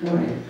Right.